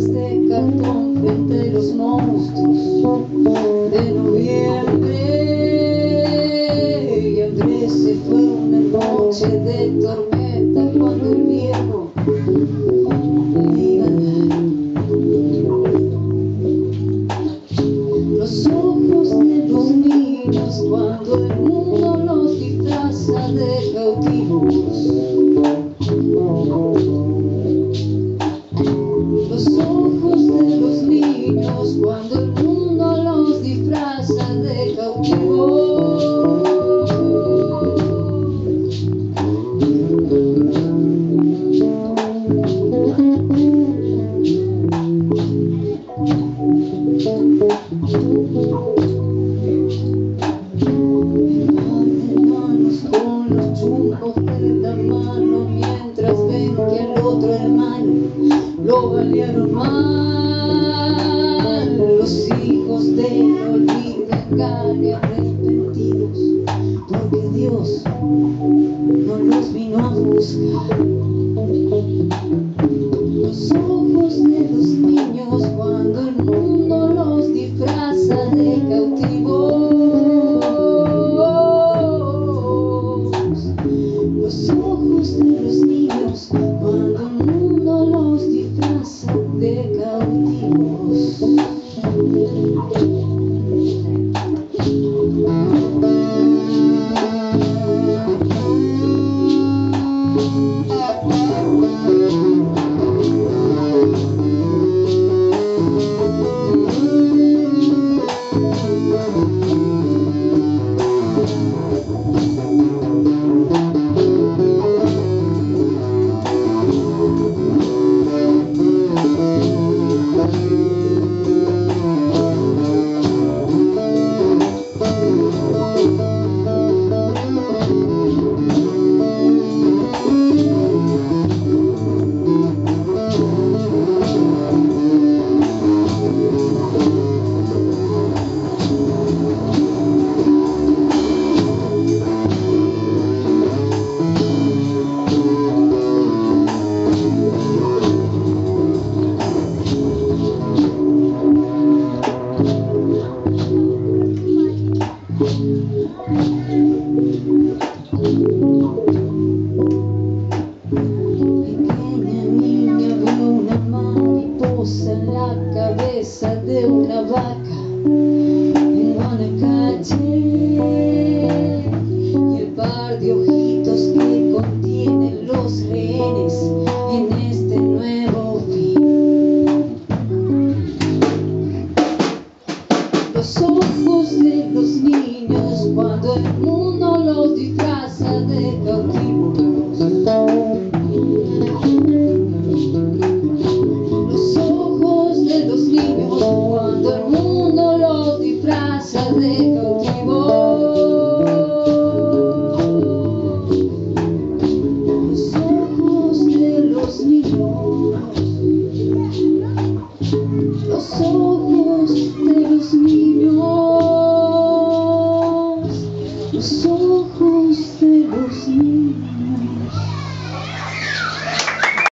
de cartón frente de los monstruos de noviembre y Andrés se fue una noche de tormenta El mundo nos disfraza de cautivos. Los ojos de los niños cuando el mundo valieron mal los hijos del olvido engañan arrepentidos, porque Dios no los vino a buscar. En una caché, y el par de ojitos que contienen los rehenes en este nuevo fin. Los ojos de los niños cuando el mundo.